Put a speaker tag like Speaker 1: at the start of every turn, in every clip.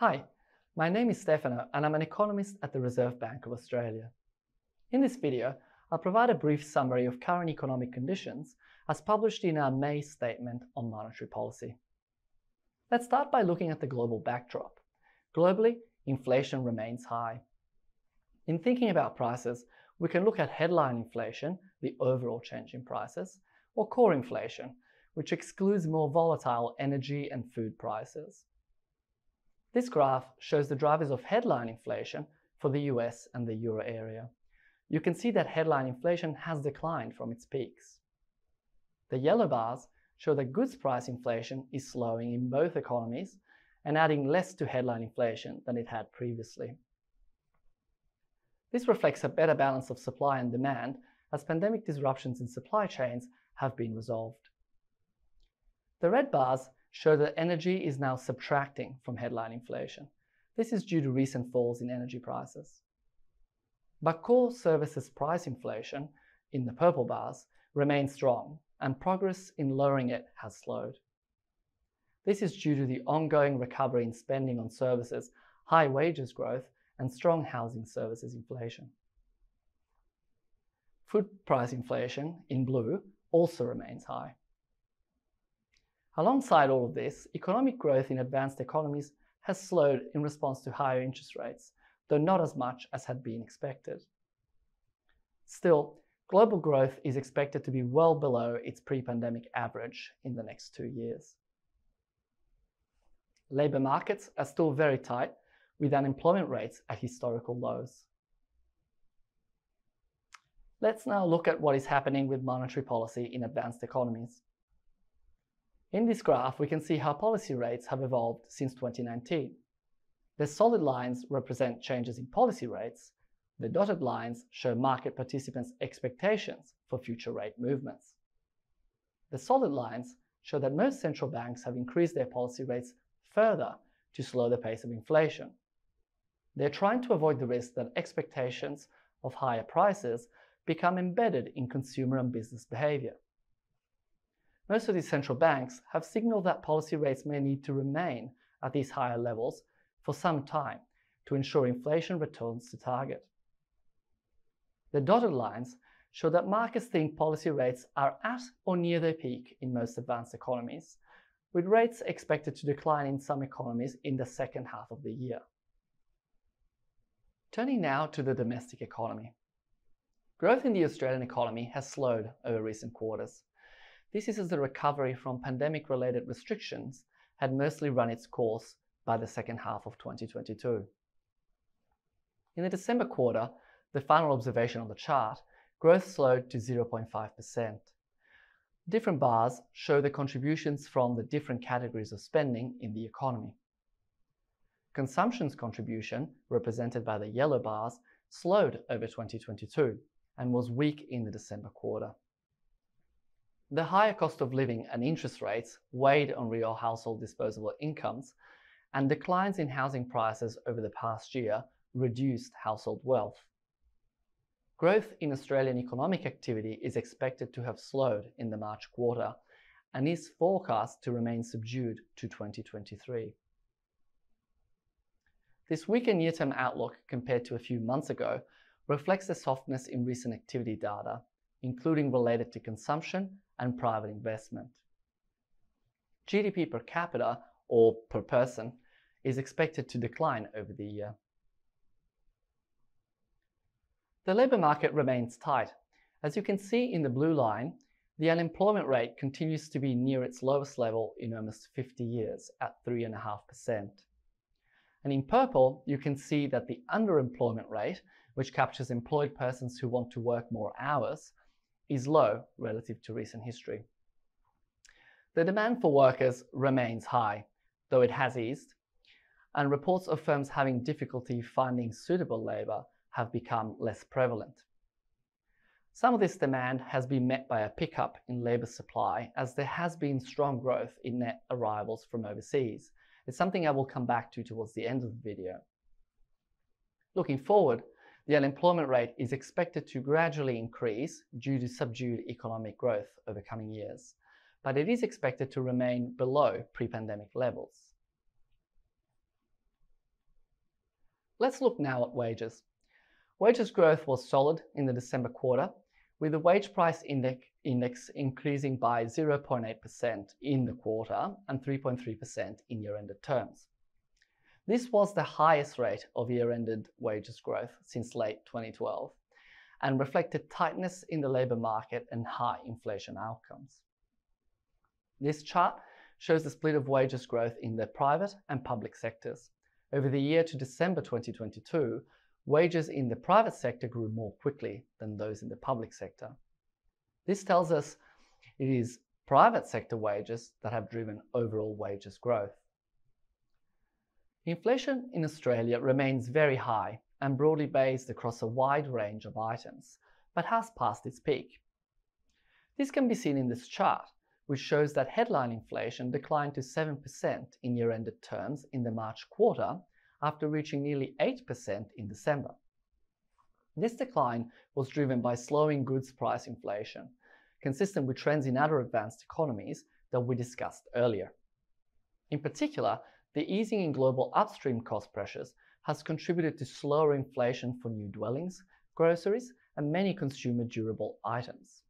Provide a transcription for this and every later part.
Speaker 1: Hi, my name is Stefano and I'm an economist at the Reserve Bank of Australia. In this video, I'll provide a brief summary of current economic conditions as published in our May Statement on Monetary Policy. Let's start by looking at the global backdrop. Globally, inflation remains high. In thinking about prices, we can look at headline inflation, the overall change in prices, or core inflation, which excludes more volatile energy and food prices. This graph shows the drivers of headline inflation for the US and the euro area. You can see that headline inflation has declined from its peaks. The yellow bars show that goods price inflation is slowing in both economies and adding less to headline inflation than it had previously. This reflects a better balance of supply and demand as pandemic disruptions in supply chains have been resolved. The red bars show that energy is now subtracting from headline inflation. This is due to recent falls in energy prices. But core services price inflation, in the purple bars, remains strong, and progress in lowering it has slowed. This is due to the ongoing recovery in spending on services, high wages growth, and strong housing services inflation. Food price inflation, in blue, also remains high. Alongside all of this, economic growth in advanced economies has slowed in response to higher interest rates, though not as much as had been expected. Still, global growth is expected to be well below its pre-pandemic average in the next two years. Labour markets are still very tight, with unemployment rates at historical lows. Let's now look at what is happening with monetary policy in advanced economies. In this graph, we can see how policy rates have evolved since 2019. The solid lines represent changes in policy rates. The dotted lines show market participants' expectations for future rate movements. The solid lines show that most central banks have increased their policy rates further to slow the pace of inflation. They're trying to avoid the risk that expectations of higher prices become embedded in consumer and business behavior. Most of these central banks have signaled that policy rates may need to remain at these higher levels for some time to ensure inflation returns to target. The dotted lines show that markets think policy rates are at or near their peak in most advanced economies, with rates expected to decline in some economies in the second half of the year. Turning now to the domestic economy. Growth in the Australian economy has slowed over recent quarters. This is as the recovery from pandemic-related restrictions had mostly run its course by the second half of 2022. In the December quarter, the final observation on the chart, growth slowed to 0.5%. Different bars show the contributions from the different categories of spending in the economy. Consumption's contribution, represented by the yellow bars, slowed over 2022 and was weak in the December quarter. The higher cost of living and interest rates weighed on real household disposable incomes, and declines in housing prices over the past year reduced household wealth. Growth in Australian economic activity is expected to have slowed in the March quarter and is forecast to remain subdued to 2023. This weaker near-term outlook compared to a few months ago reflects the softness in recent activity data, including related to consumption and private investment. GDP per capita, or per person, is expected to decline over the year. The labour market remains tight. As you can see in the blue line, the unemployment rate continues to be near its lowest level in almost 50 years at 3.5%. And in purple, you can see that the underemployment rate which captures employed persons who want to work more hours, is low relative to recent history. The demand for workers remains high, though it has eased, and reports of firms having difficulty finding suitable labour have become less prevalent. Some of this demand has been met by a pickup in labour supply as there has been strong growth in net arrivals from overseas. It's something I will come back to towards the end of the video. Looking forward, the unemployment rate is expected to gradually increase due to subdued economic growth over coming years, but it is expected to remain below pre-pandemic levels. Let's look now at wages. Wages growth was solid in the December quarter, with the wage price index, increasing by 0.8% in the quarter and 3.3% in year-ended terms. This was the highest rate of year-ended wages growth since late 2012 and reflected tightness in the labour market and high inflation outcomes. This chart shows the split of wages growth in the private and public sectors. Over the year to December 2022, wages in the private sector grew more quickly than those in the public sector. This tells us it is private sector wages that have driven overall wages growth. Inflation in Australia remains very high and broadly based across a wide range of items, but has passed its peak. This can be seen in this chart, which shows that headline inflation declined to 7% in year-ended terms in the March quarter after reaching nearly 8% in December. This decline was driven by slowing goods price inflation, consistent with trends in other advanced economies that we discussed earlier. In particular, the easing in global upstream cost pressures has contributed to slower inflation for new dwellings, groceries, and many consumer durable items.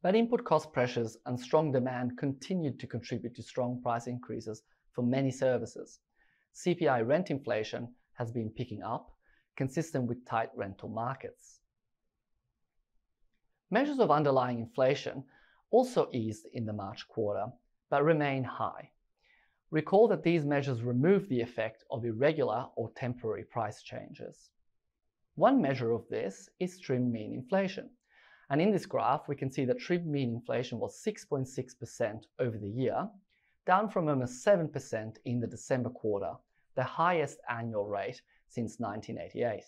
Speaker 1: But input cost pressures and strong demand continued to contribute to strong price increases for many services, CPI rent inflation has been picking up, consistent with tight rental markets. Measures of underlying inflation also eased in the March quarter, but remain high. Recall that these measures remove the effect of irregular or temporary price changes. One measure of this is trim mean inflation. And in this graph, we can see that trim mean inflation was 6.6% over the year, down from almost 7% in the December quarter, the highest annual rate since 1988.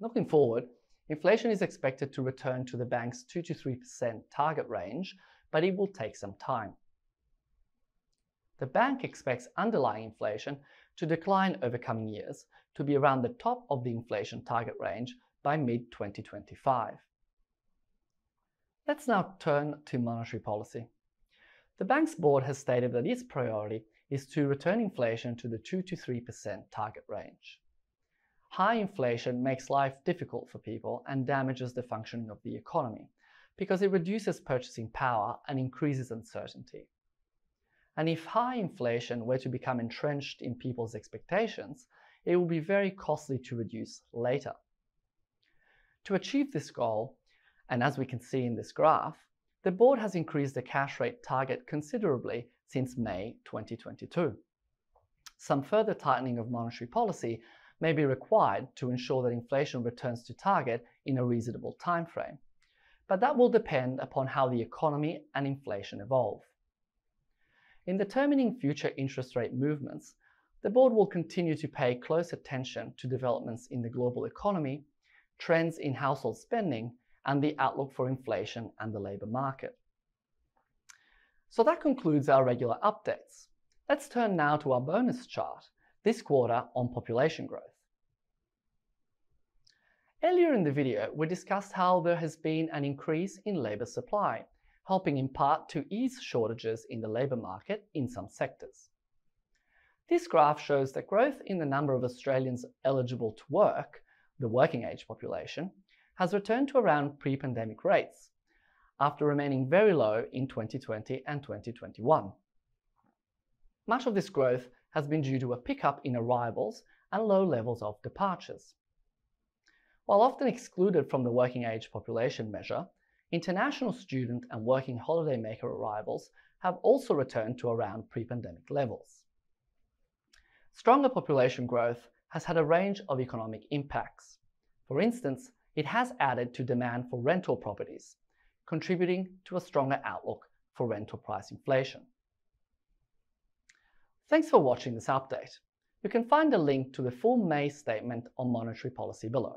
Speaker 1: Looking forward, inflation is expected to return to the bank's 2 to 3% target range, but it will take some time. The bank expects underlying inflation to decline over coming years to be around the top of the inflation target range by mid 2025. Let's now turn to monetary policy. The bank's board has stated that its priority is to return inflation to the 2 to 3% target range. High inflation makes life difficult for people and damages the functioning of the economy because it reduces purchasing power and increases uncertainty. And if high inflation were to become entrenched in people's expectations, it will be very costly to reduce later. To achieve this goal, and as we can see in this graph, the board has increased the cash rate target considerably since May 2022. Some further tightening of monetary policy may be required to ensure that inflation returns to target in a reasonable timeframe, but that will depend upon how the economy and inflation evolve. In determining future interest rate movements, the board will continue to pay close attention to developments in the global economy, trends in household spending, and the outlook for inflation and the labour market. So that concludes our regular updates. Let's turn now to our bonus chart, this quarter on population growth. Earlier in the video, we discussed how there has been an increase in labour supply, helping in part to ease shortages in the labour market in some sectors. This graph shows that growth in the number of Australians eligible to work, the working age population, has returned to around pre-pandemic rates, after remaining very low in 2020 and 2021. Much of this growth has been due to a pickup in arrivals and low levels of departures. While often excluded from the working age population measure, international student and working holidaymaker arrivals have also returned to around pre-pandemic levels. Stronger population growth has had a range of economic impacts. For instance, it has added to demand for rental properties, contributing to a stronger outlook for rental price inflation. Thanks for watching this update. You can find a link to the full May statement on monetary policy below.